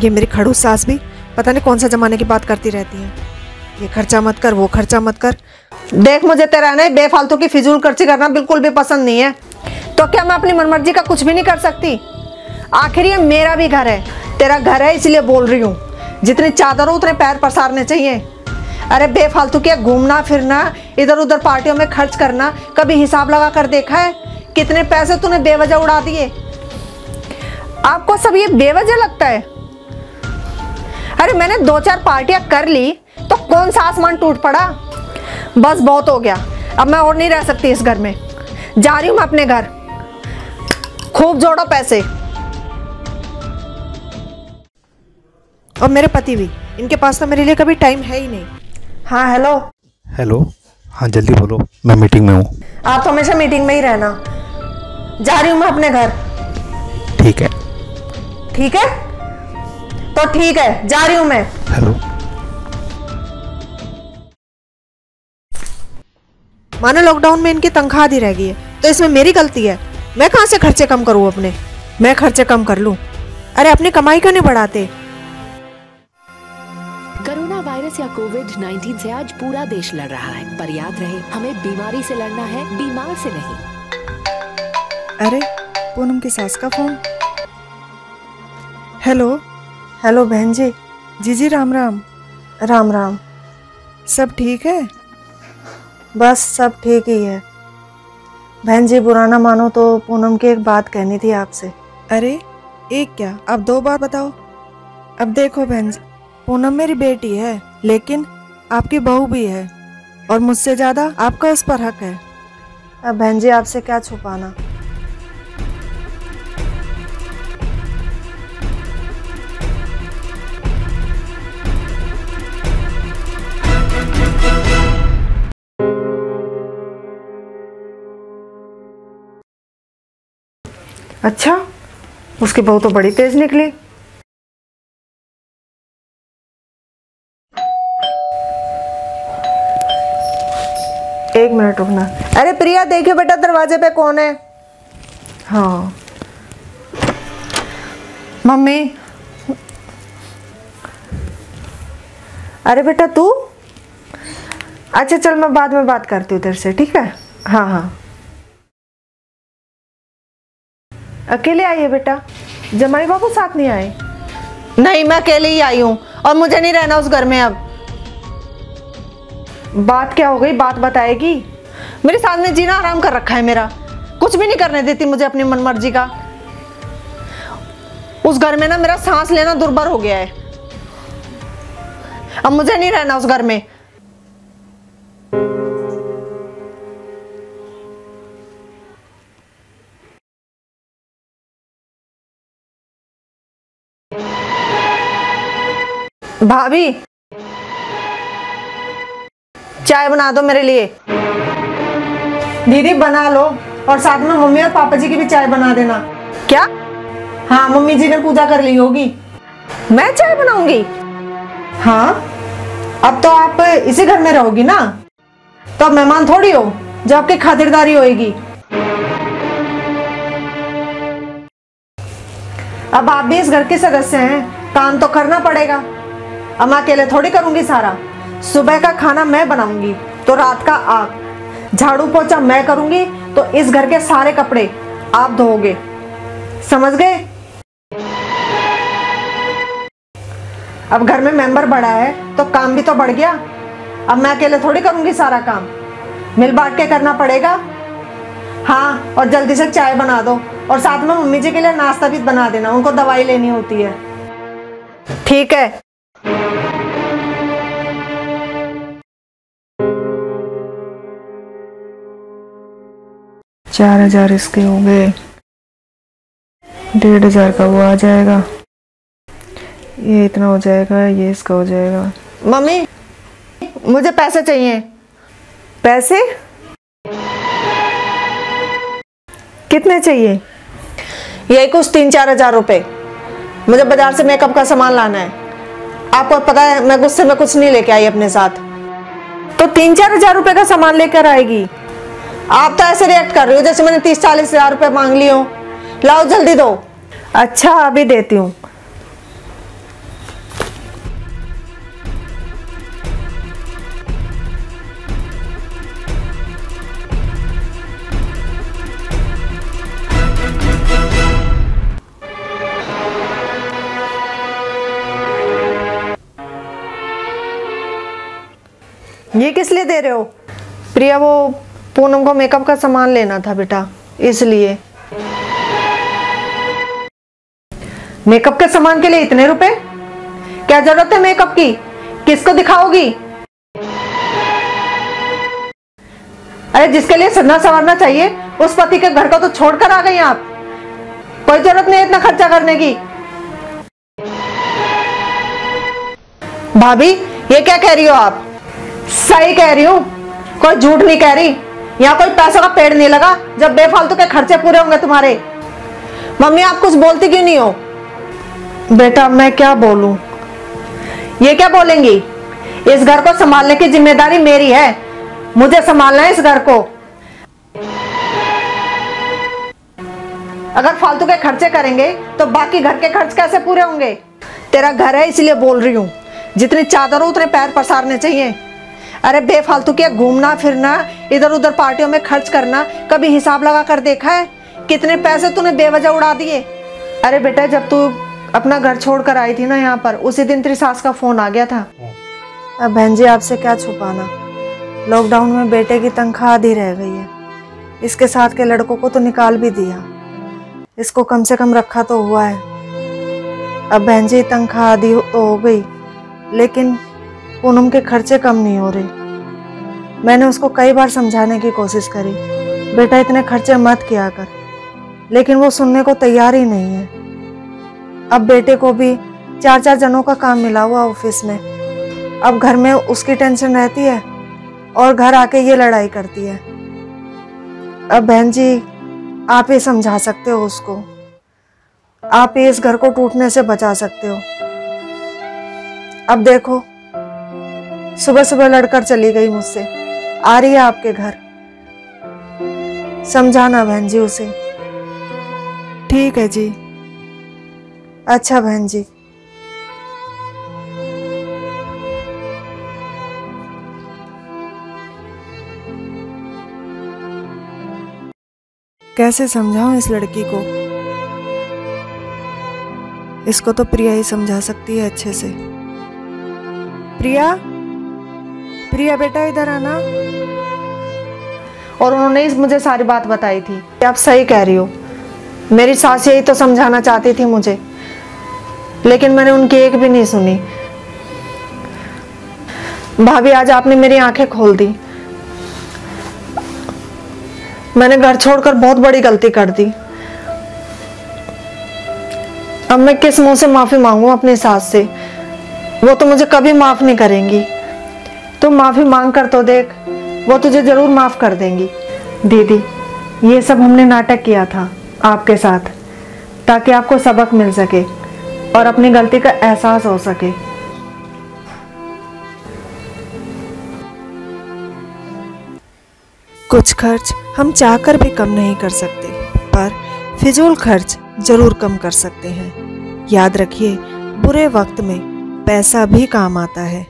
ये मेरी खड़ूस सास भी पता नहीं कौन सा जमाने की बात करती रहती है। ये खर्चा मत कर, वो खर्चा मत कर। देख मुझे तेरा ना बेफालतू की फिजूल खर्ची करना बिल्कुल भी पसंद नहीं है। तो क्या मैं अपनी मनमर्जी का कुछ भी नहीं कर सकती? आखिर ये मेरा भी घर है, तेरा घर है, इसलिए बोल रही हूँ। जितनी चादर हो उतने पैर पसारने चाहिए। अरे बेफालतू क्या घूमना, फिरना इधर उधर पार्टियों में खर्च करना, कभी हिसाब लगा कर देखा है? कितने पैसे तूने बेवजह उड़ा दिए? आपको सब ये बेवजह लगता है? अरे मैंने दो चार पार्टियाँ कर ली तो कौन सा आसमान टूट पड़ा? बस बहुत हो गया। अब मैं और नहीं रह सकती इस घर में। जा रही हूँ मैं अपने घर। खूब जोड़ो पैसे। और मेरे पति भी। इनके पास तो मेरे लिए कभी टाइम है ही नहीं। हाँ हेलो हेलो हाँ जल्दी बोलो। मैं मीटिंग में हूँ। आप तो हमेशा मीटिंग में ही रहना। जा रही हूँ मैं अपने घर। ठीक है। ठीक है? तो ठीक है जा रही हूँ मैं। हेलो मानो लॉकडाउन में इनकी तनख्वाह आधी रह गई है तो इसमें मेरी गलती है। मैं कहाँ से खर्चे कम करूँ अपने? मैं खर्चे कम कर लूँ। अरे अपनी कमाई क्यों नहीं बढ़ाते? कोरोना वायरस या कोविड 19 से आज पूरा देश लड़ रहा है पर याद रहे हमें बीमारी से लड़ना है बीमार से नहीं। अरे पूनम की सास का फ़ोन हेलो हेलो बहन जी। जी जी राम राम। राम राम। सब ठीक है? बस सब ठीक ही है। बहन जी बुरा ना मानो तो पूनम की एक बात कहनी थी आपसे। अरे एक क्या? अब दो बार बताओ। अब देखो बहन जी पूनम मेरी बेटी है लेकिन आपकी बहू भी है और मुझसे ज़्यादा आपका उस पर हक है। अब बहन जी आपसे क्या छुपाना? अच्छा उसकी बहू तो बड़ी तेज निकली। एक मिनट रुकना। अरे प्रिया देखियो बेटा दरवाजे पे कौन है? हाँ। मम्मी। अरे बेटा तू? अच्छा चल मैं बाद में बात करती हूँ तेरे से ठीक है? हाँ हाँ। अकेले आई है बेटा? जमाई बाबू साथ नहीं आए? नहीं मैं अकेले ही आई हूँ और मुझे नहीं रहना उस घर में अब। बात क्या हो गई? बात बताएगी? मेरे साथ में जीना आराम कर रखा है मेरा। कुछ भी नहीं करने देती मुझे अपनी मनमर्जी का। उस घर में ना मेरा सांस लेना दुर्बर हो गया है। अब मुझे नहीं रहना उस घर में। भाभी। चाय बना दो मेरे लिए। दीदी बना लो और साथ में मम्मी और पापा जी की भी चाय बना देना। क्या? हाँ मम्मी जी ने पूजा कर ली होगी। मैं चाय बनाऊँगी? हाँ अब तो आप इसी घर में रहोगी ना? तो अब मेहमान थोड़ी हो जो आपकी खातिरदारी होएगी। अब आप भी इस घर के सदस्य हैं काम तो करना पड़ेगा। अब मैं अकेले थोड़ी करूँगी सारा। सुबह का खाना मैं बनाऊँगी तो रात का आप झाड़ू पोछा मैं करूँगी तो इस घर के सारे कपड़े आप धोओगे। समझ गए? अब घर में मेंबर बढ़ा है तो काम भी तो बढ़ गया। अब मैं अकेले थोड़ी करूँगी सारा काम। मिल बांट के करना पड़ेगा? हाँ और जल्दी से चाय बना दो। और साथ में मम्मी जी के लिए नाश्ता भी बना देना, उनको दवाई लेनी होती है। ठीक है। चार हज़ार इसके हो गए डेढ़ हज़ार का वो आ जाएगा। ये इतना हो जाएगा ये इसका हो जाएगा। मम्मी मुझे पैसे चाहिए। पैसे? कितने चाहिए? यही कुछ तीन चार हज़ार रुपए। मुझे बाज़ार से मेकअप का सामान लाना है। आपको पता है, मैं गुस्से में कुछ नहीं लेके आई अपने साथ। तो तीन चार हज़ार रुपए का सामान लेकर आएगी। आप तो ऐसे रिएक्ट कर रही हो, जैसे मैंने तीस चालीस हज़ार रुपए मांग ली हो। लाओ, जल्दी दो। अच्छा अभी देती हूँ। ये किस लिए दे रहे हो? प्रिया, वो पूनम को मेकअप का सामान लेना था बेटा, इसलिए। मेकअप के सामान के लिए इतने रुपए? क्या ज़रूरत है मेकअप की? किसको दिखाओगी? अरे, जिसके लिए सजना संवरना चाहिए, उस पति के घर को तो छोड़कर आ गई आप। कोई ज़रूरत नहीं इतना खर्चा करने की। भाभी, ये क्या कह रही हो आप? सही कह रही हूँ? कोई झूठ नहीं कह रही। यहाँ कोई पैसों का पेड़ नहीं लगा जब बेफालतू के खर्चे पूरे होंगे तुम्हारे। मम्मी आप कुछ बोलती क्यों नहीं हो? बेटा मैं क्या बोलूँ? ये क्या बोलेंगी? इस घर को संभालने की ज़िम्मेदारी मेरी है। मुझे संभालना है इस घर को। अगर फालतू के खर्चे करेंगे तो बाकी घर के खर्च कैसे पूरे होंगे? तेरा घर है इसलिए बोल रही हूँ। जितनी चादर हो उतने पैर पसारने चाहिए। अरे बेफालतू के घूमना, फिरना इधर उधर पार्टियों में खर्च करना, कभी हिसाब लगा कर देखा है? कितने पैसे तूने बेवजह उड़ा दिए? अरे बेटा, जब तू अपना घर छोड़ कर आई थी ना यहाँ पर, उसी दिन तेरी सास का फ़ोन आ गया था। अब बहन जी, आपसे क्या छुपाना? लॉकडाउन में बेटे की तनख्वाह आधी रह गई है। इसके साथ के लड़कों को तो निकाल भी दिया। इसको कम से कम रखा तो हुआ है। अब बहन जी, तनख्वाह आधी तो हो गई, लेकिन पूनम के खर्चे कम नहीं हो रहे। मैंने उसको कई बार समझाने की कोशिश करी। बेटा, इतने खर्चे मत किया कर। लेकिन वो सुनने को तैयार ही नहीं है। अब बेटे को भी चार चार जनों का काम मिला हुआ ऑफ़िस में। अब घर में उसकी टेंशन रहती है और घर आके ये लड़ाई करती है। अब बहन जी, आप ही समझा सकते हो उसको। आप ही इस घर को टूटने से बचा सकते हो। अब देखो सुबह सुबह लड़कर चली गई मुझसे। आ रही है आपके घर। समझाना बहन जी उसे। ठीक है जी। अच्छा बहन जी। कैसे समझाऊं इस लड़की को? इसको तो प्रिया ही समझा सकती है अच्छे से। प्रिया? प्रिया बेटा इधर आना। और उन्होंने मुझे सारी बात बताई थी। आप सही कह रही हो। मेरी सास यही तो समझाना चाहती थी मुझे। लेकिन मैंने उनकी एक भी नहीं सुनी। भाभी, आज आपने मेरी आँखें खोल दी। मैंने घर छोड़कर बहुत बड़ी गलती कर दी। अब मैं किस मुँह से माफ़ी मांगू अपनी सास से? वो तो मुझे कभी माफ़ नहीं करेंगी। तुम माफ़ी मांग कर तो देख, वो तुझे ज़रूर माफ़ कर देंगी। दीदी, ये सब हमने नाटक किया था आपके साथ, ताकि आपको सबक मिल सके और अपनी गलती का एहसास हो सके। कुछ खर्च हम चाहकर भी कम नहीं कर सकते, पर फिजूल खर्च ज़रूर कम कर सकते हैं। याद रखिए, बुरे वक्त में पैसा भी काम आता है।